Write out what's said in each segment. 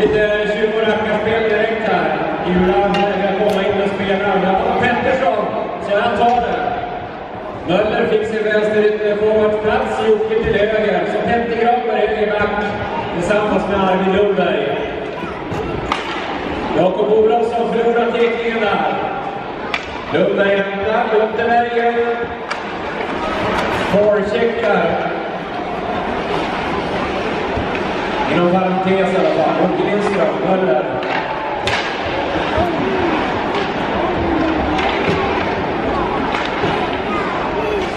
lite tjuv och rackarspel direkt här. Julan kan komma in och spela. Ja, Pettersson, sen han tar det. Möller fick sin vänsterforwardsplats, Jocke till höger. Så Petter Granberg är i back tillsammans med Arvid Lundberg. Jakob Olofsson förlorar teckningen där. Lundberg hämtar, Lundberg forecheckar. Inom parentes i alla fall, Jocke Lindström, Möller.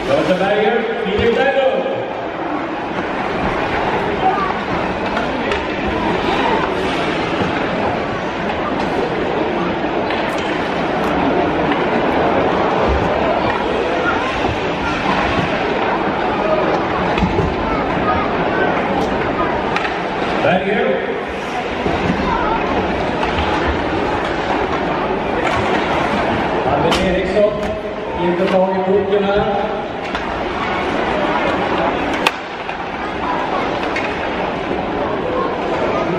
Rötenberger, Filip Berglund. Berger. Albin Eriksson, inte tag i pucken här.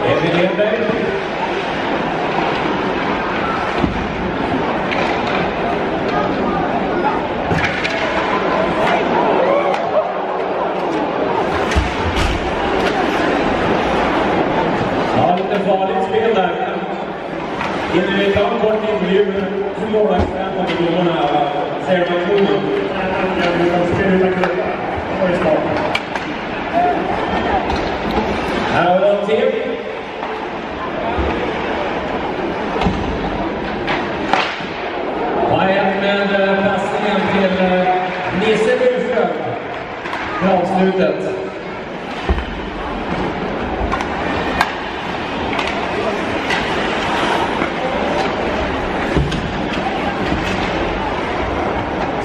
Emil Edberg. Ja, lite farligt spel där. Hinner vi ta en kort intervju med målvaktstränaren i domarna? Vad säger man om Här har vi en till. Pajat med eh, passningen till eh, Nisse Burström i avslutet.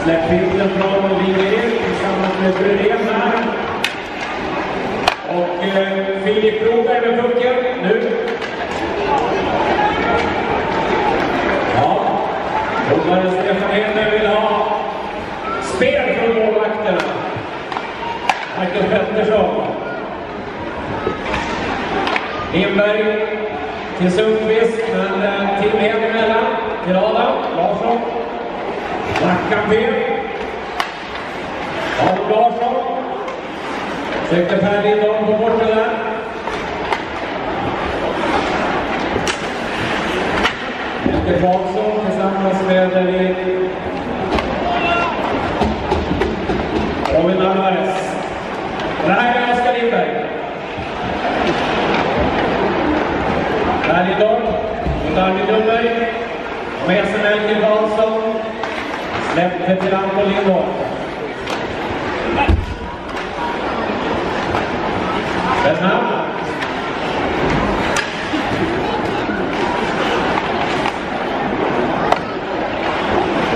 Släpp bilden från Wingren tillsammans med Brydén här. Och eh, Filip Broberg med pucken nu. Ja, domaren Stefan Hedberg vill ha spel från målvakterna. Michael Pettersson. Till Sundqvist, men eh, till emellan. Till Adam Larsson. Backan fel. Adam Larsson. Sökte Per Lindholm på borta där. Peter Karlsson tillsammans med Robin Alvarez. Det här är Oskar Lindberg. Per Lindholm mot Arvid Lundberg. Med sig Melker Karlsson. Släppte till Anton Lindholm. Bernhard.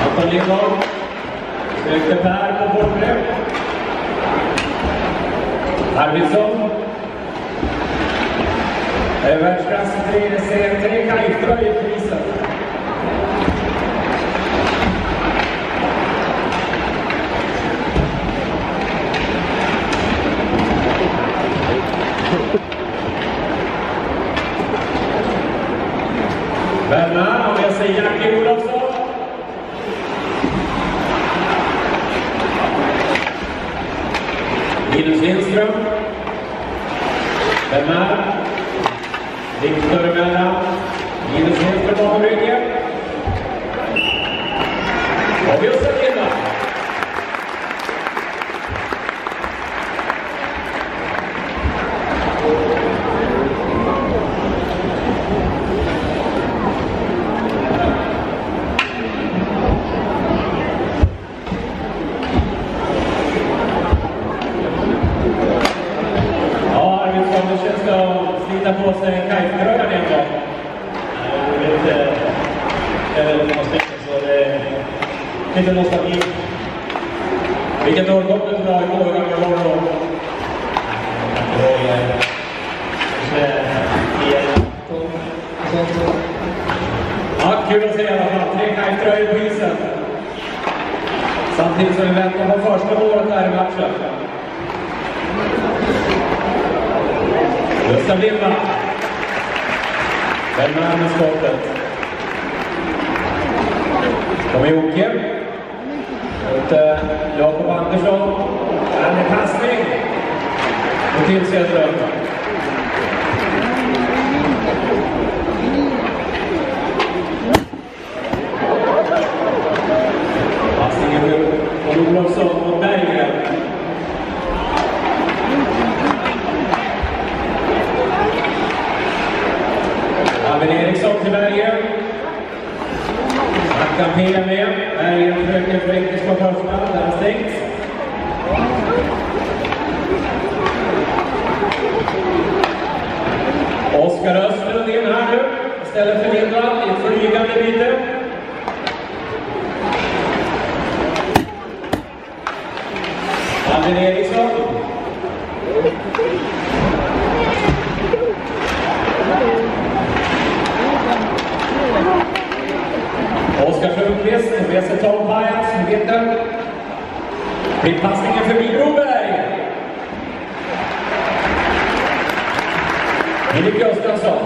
Anton Lindholm. Sökte Per på bortre. Arvidsson. Det är världsklass i tre, ser tre kajtröjor på isen. Bernhard har med sig Jackie Olofsson. Linus Lindström. Bernhard. Viktor emellan. Linus Lindström bakom ryggen. Och Gustav Lindberg. Ja, Arvidsson, hur känns det hitta på sig en kajtröjan igen då? Det är lite... Det är väldigt många stycken så det är lite nostalgi. Vilket årgång du drar i går, hur gammal var du då? Det är kanske 10 ton. sånt. Ja, kul att se i alla fall. Tre kajtröjor på isen. Samtidigt som vi väntar på första målet här i matchen. Gustav Lindvall. Bellman med skottet. Kommer Jocke. Mot eh, Jakob Andersson. En passning. Och till Söderlund. Passningen från Olofsson mot Berggren. Albin Eriksson till Berggren. Backa Pia med. Berggren försöker förenklas på första. Där har stängt. Oskar Östlund in här nu. Istället för Lindvall i flygande byte. Albin Eriksson. Oskar Sundqvist med sig Tom Pajans i mitten. Fick passningen förbi Broberg. Filip Gustafsson.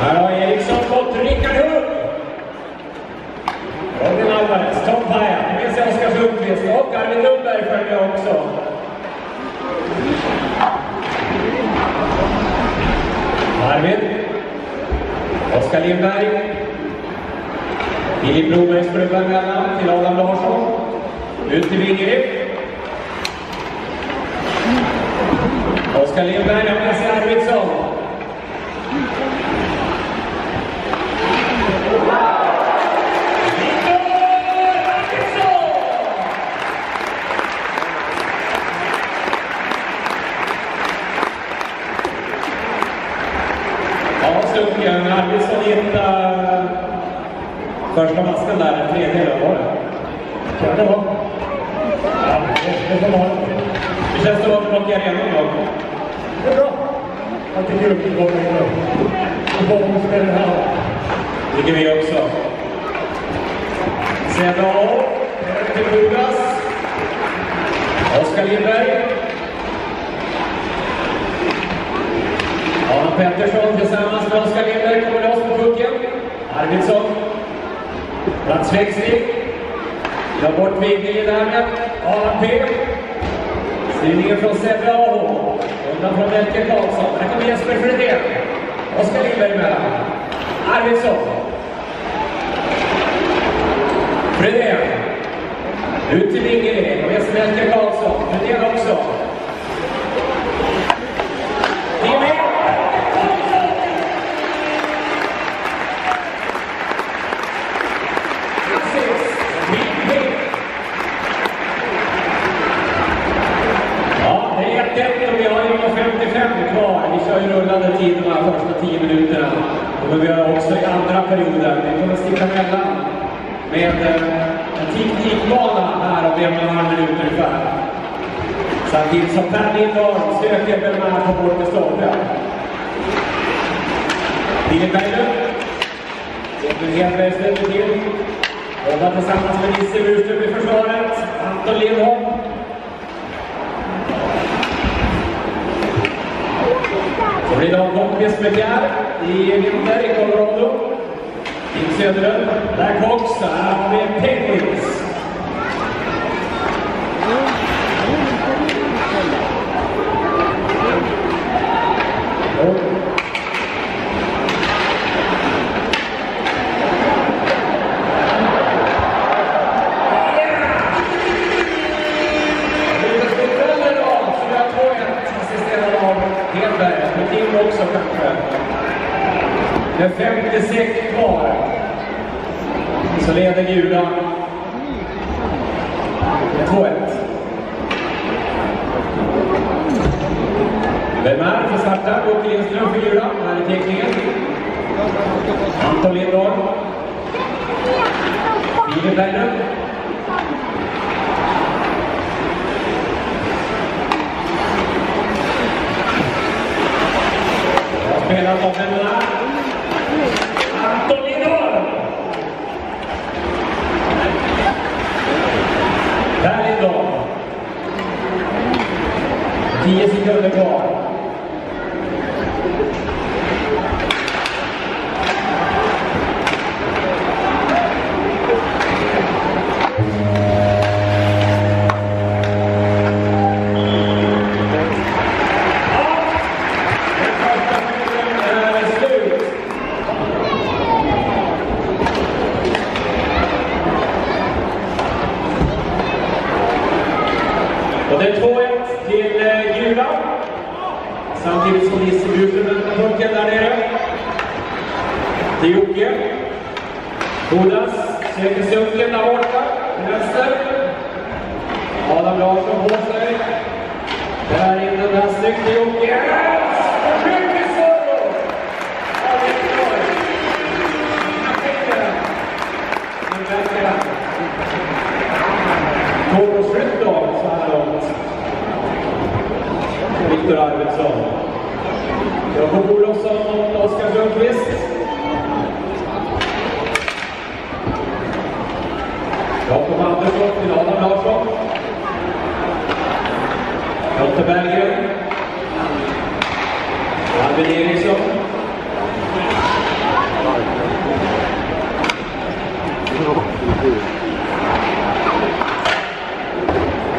Här har Eriksson fått Rickard Hugg. Robin Alvarez, Tom Paja, med sig Oskar Sundqvist och Arvid Lundberg följer också. Arvid. Oskar Lindberg. Filip Broberg spruttar emellan till Adam Larsson. Ut till Wingeri. Oskar Lindberg har med sig Arvidsson. Ja, Sundgren. Arvidsson hittade första tredje eller vad var det? Kan det vara? Ja, det får vara. Hur känns det att vara tillbaka i arenan då? Det är bra. Alltid kul att vara med nu. Och bollen tycker vi också. Sedal, till Buras. Oskar Lindberg. Adam Pettersson tillsammans med Oskar Lindberg kommer loss på pucken. Arvidsson. Platsväxling. Ta bort Wigge där med. P. Styrningen från Sebbe Aro. Undan från Melker Karlsson. Här kommer Jesper Fredén. Oskar Lindberg emellan. Arvidsson. Fredén. Ut till Wingeli. Och Jesper Melker Karlsson. Fredén också. Jimmy. Assist. Wingeli. Ja, det är 1-1 och vi har 1.55 kvar. Vi ju rullande tid de här första 10 minuterna. Och vi har också i andra perioden. Vi kommer sticka emellan med eh, en teknikbana här om en och en halv minut ungefär. Samtidigt som Per Lindholm söker Belmar på bortre stolpen. Filip Berglund. Edvin Hedberg släpper till. Båda tillsammans med Nisse Burström i försvaret. Anton Lindholm. Så blir det med Pierre i vinter i Colorado. In Söderlund. Där Cox. Här har vi Penguins. Lukas Kontroller då, så vi har 2-1 assisterad av Hedberg. Och Tim också kanske. Med 56 kvar så leder Gula med 2-1. Vem är, får starta. Åke Lindström för Gula. Här är teckningen. Anton Lindholm. Filip Berglund. Spelar av Vermeer Lindholm. 15. 10 sekunder kvar. Den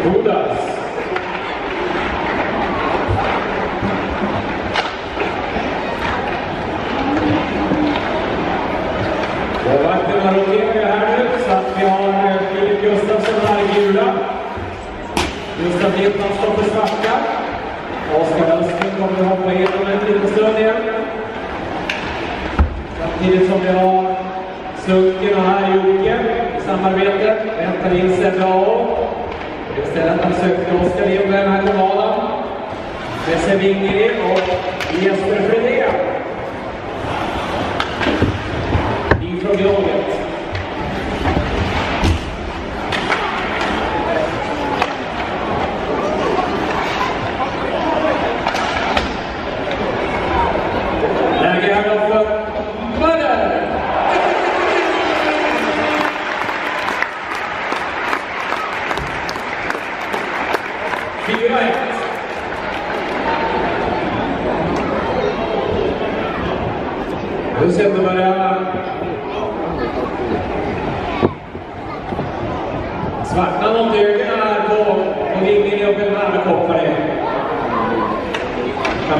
Budas.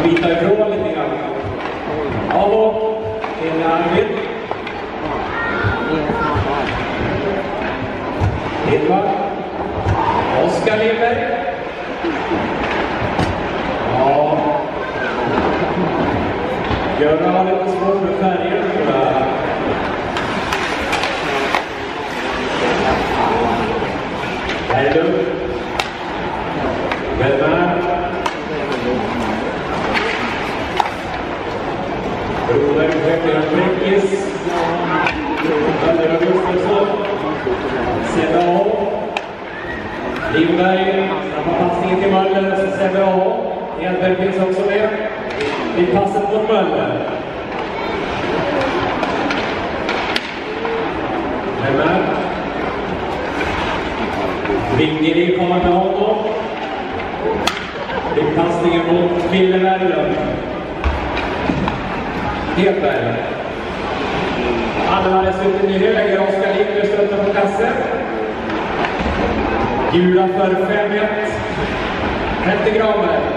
Kan bita ifrån lite grann. Avo till Arvid. Lindvall. Oskar lever. Ja. Göran har lite svårt med färger tror jag. är lugnt. Lindberg. Snabba passningen till Möller. Så Sebbe Aho. Edberg finns också med. Vid passet mot Möller. Bellman. Wingeri kommer med honom. Vid mot Wille Berglund. Hedberg. Alvarez ute till höger, Oskar Lindberg stöter på kassen. Gula för 5-1. Petter Granberg.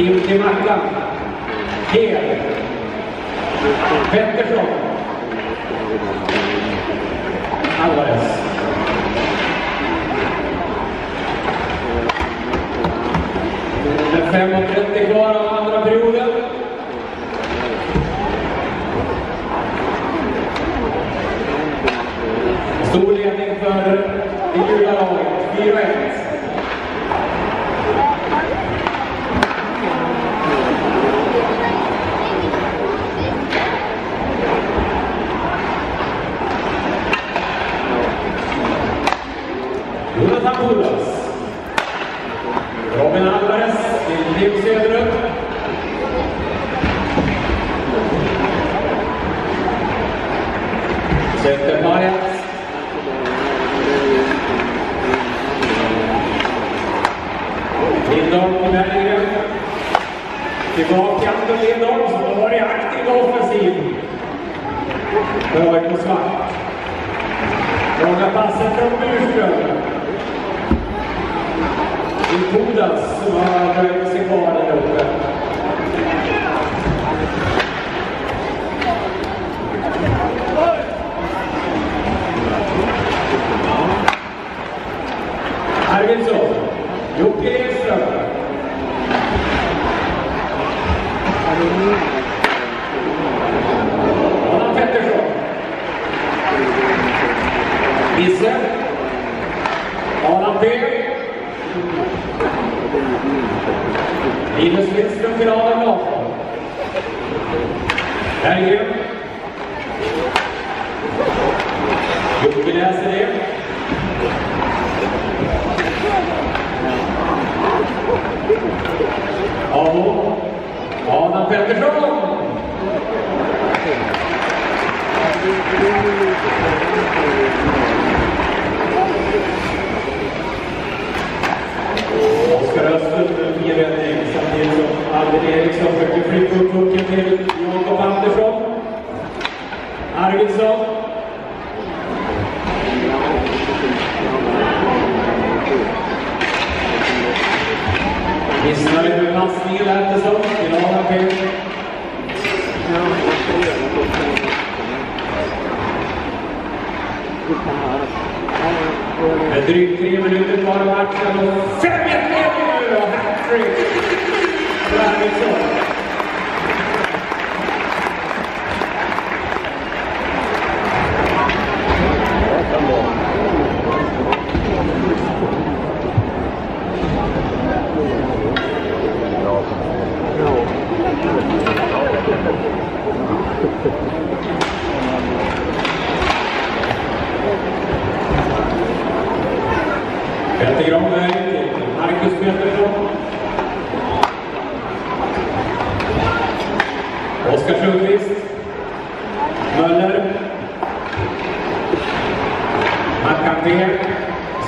In till Mackan. Hed. Pettersson. Alvarez. Med 5.30 kvar av andra perioden. Stor ledning för det gula laget. 4-1. Tapoulas. Robin Alvarez till Theo Söderud. Sökte Pajat. Lindholm till Berggren. Tillbaka till Lindholm som har varit aktiv och offensiv. För AIK Svart. Långa passet från Pudas som har dröjt sig kvar där uppe. Arvidsson. Jocke Edström. Adam Pettersson. Nisse. Adam P. Linus Lindström till Adam Larsson. Berggren. Jocke läser det. Amo. Adam Pettersson. Oskar Östlund ger räddning samtidigt som Albin Eriksson försöker flytta upp pucken till Jakob Andersson. Arvidsson. Missnöjd med passningen lät det som till Adam P. Med drygt tre minuter kvar i matchen och 5-1 ledning nu och hattrick för Arvidsson. Peter Granberg till Marcus Pettersson. Oskar Sundqvist. Möller. Mackan P.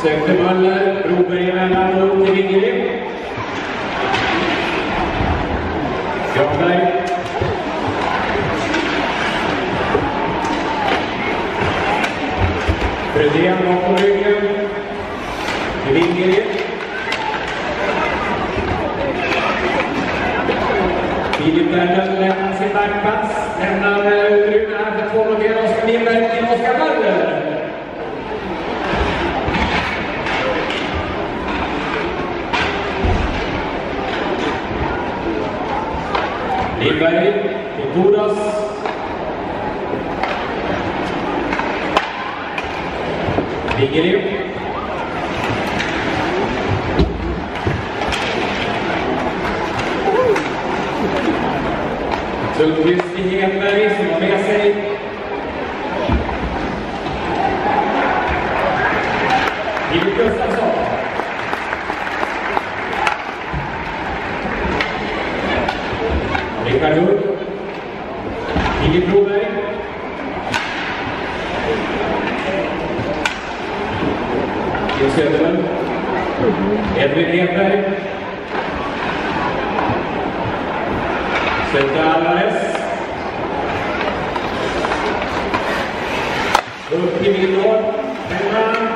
Sökte Möller. Broberg emellan och upp till Wingeli. Granberg. Fredén bakom ryggen. Wingeli. Filip Berglund lämnar sin backpass. Lämnar utrymme här för två noterade Oskar Lindberg till Oskar Möller. Lindberg till Pudas. Wingeli. Sundqvist till Hedberg som har med sig Filip Till Söderlund. Edvin Hedberg. Södra Alvarez. Upp till Villor. Pennan.